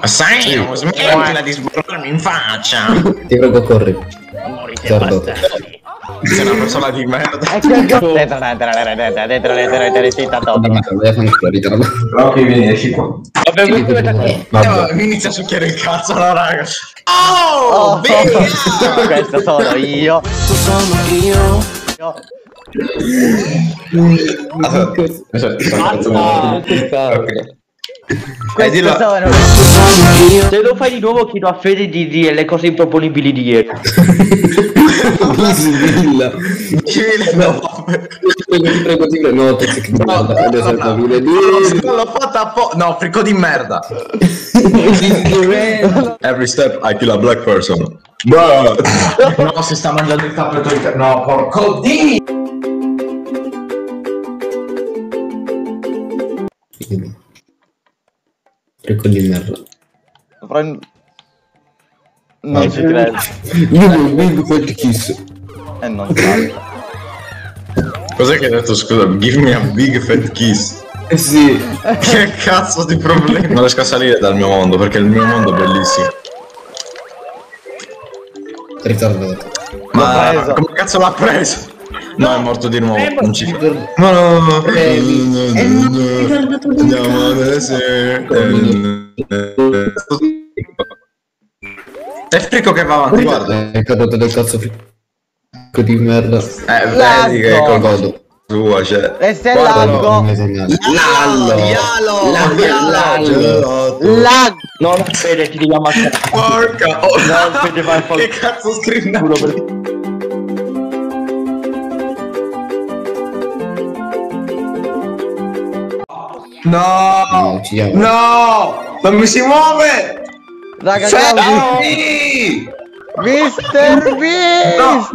Ma sai, non smettila di sburrarmi in faccia. Ti prego, corri. Morite Zordo. bastardi. Sei una persona di merda. Ok, vieni, esci qua. Vabbè, questo è da- Vabbè. mi inizia a succhiare il cazzo, no, raga. Oh, bene! Questo sono io. Io. Adesso ti sono fatto un- Ok. Eh, Questo dillo. sono Se lo fai di nuovo chiedo a Fede di dire le cose improponibili di ieri. Bismillah. No, vabbè. Ti prego, ti. No, l'ho fatta apposta. No, frico di merda. Every step I kill a black person. Bro. No, si sta mangiando il tappeto di No, porco di. Ricco di merda. Però- Non ci credo. Io non big fat kiss. E non. Cos'è che hai detto? Scusa, give me a big fat kiss. Eh sì. Che cazzo di problema? Non riesco a salire dal mio mondo perché il mio mondo è bellissimo. Ritardato. Ma come cazzo l'ha preso? No, è morto di nuovo. Eh, Non ci No, no, no. Eh, Andiamo adesso. È frico che va avanti, guarda. È caduto del cazzo Ricco di merda. Eh, vedi che con Godo. sua, cioè. E se Guarda, largo. Non. Lallo! Yalo! Lallo! Lag. No, no, Fede, ti devi ammazzare. Porca! Oh, No, Fede, vai a Che cazzo scrive? No! No. No! Non mi si muove! Raga, Cioè, no! Mr. Beast. No,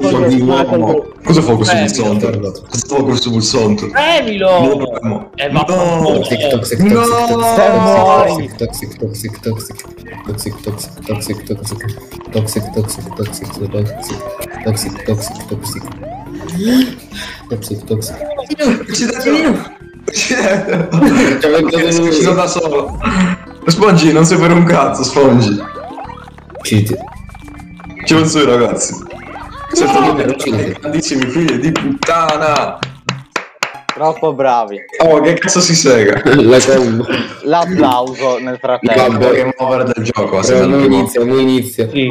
no, di uomo. Cosa fa questo Eh, pulsante? Cosa fa questo pulsante? Premilo. No, Eh, no. Toxic, toxic, No! toxic, toxic, toxic, toxic, toxic, toxic, toxic, toxic, toxic, toxic, toxic, toxic, toxic, toxic, Toxic, toxic. Uccidato! Uccidato! Uccidato! Uccidato da solo! Spongi, non sei per un cazzo, Spongi! Ucciditi. Ci penso io, ragazzi. Siete no, no, grandissimi figli di puttana! Troppo bravi. Oh, che cazzo si sega? L'applauso nel frattempo. Vabbè, game over del gioco. Eh, non inizia, non inizia. Sì.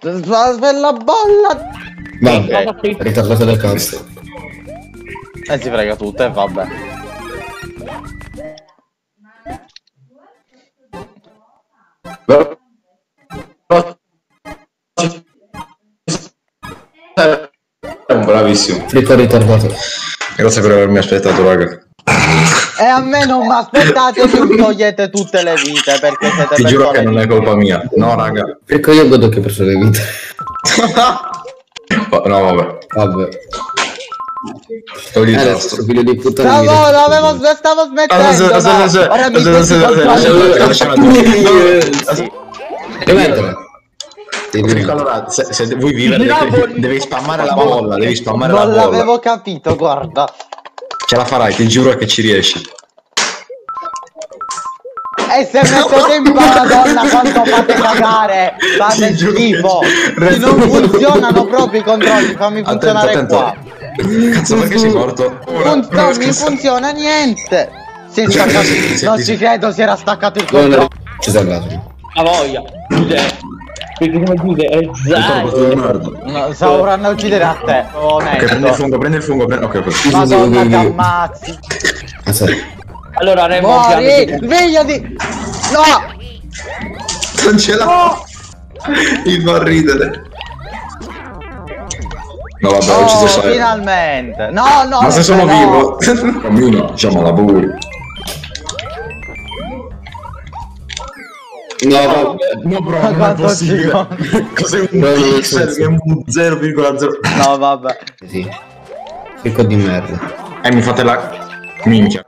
Bella bolla. Vabbè, ritardato del cazzo. E si frega tutto e vabbè. Bravissimo. Frico ritardato. Grazie per avermi aspettato, raga. E a me non mi aspettate che mi togliete tutte le vite perché siete Ti giuro che non è colpa mia. No, raga. Frico io godo che ho perso le vite. No, vabbè. Vabbè. Togli il Eh, figlio di puttana. Stavo, l'avevo, stavo Ah, smettendo aspetta, ma aspetta, ora mi se, se vuoi vivere, No, devi, devi spammare la bolla, devi spammare la Non bolla. l'avevo capito, guarda. Ce la farai, ti giuro che ci riesci. E se mettete in paradonna quanto fate cagare, fate schifo. Non funzionano proprio i controlli, fammi Attento, funzionare attento. qua. Cazzo, perché sei morto? Fun- non mi funziona niente. Si è staccato, non ci credo, si era staccato il controllo. ci sei andato. A voglia. Perché come chiude? Merda. No, stavo provando a uccidere a te, Ok, prendi il onesto. fungo, prendi il fungo, prendi... Ok, ok. Madonna ti ammazzi. Aspetta. Allora Remo Muori, svegliati. No, Non ce l'ha. Mi fa ridere. No, vabbè, ho ucciso oh, Sai. finalmente. No, no, Ma se sono no. vivo, cammino, diciamo la pure. No, vabbè. No, bro, Ma quanto ci Cos'è un pixel che è un 0,0? No, vabbè. Sì. Frico di merda. Eh, mi fate la... Minchia.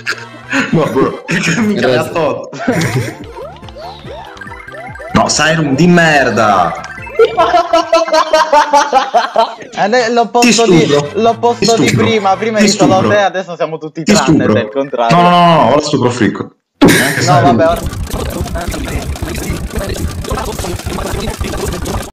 No, bro. Mica mi ha tolto. No, Siren di merda. Eh, ne- L'opposto Ti di, stupro. l'opposto Ti di prima, prima Ti eri solo te, adesso siamo tutti Ti tranne stupro. il contrario. No, no, no, no, ora stupro fricco. No, vabbè, ora...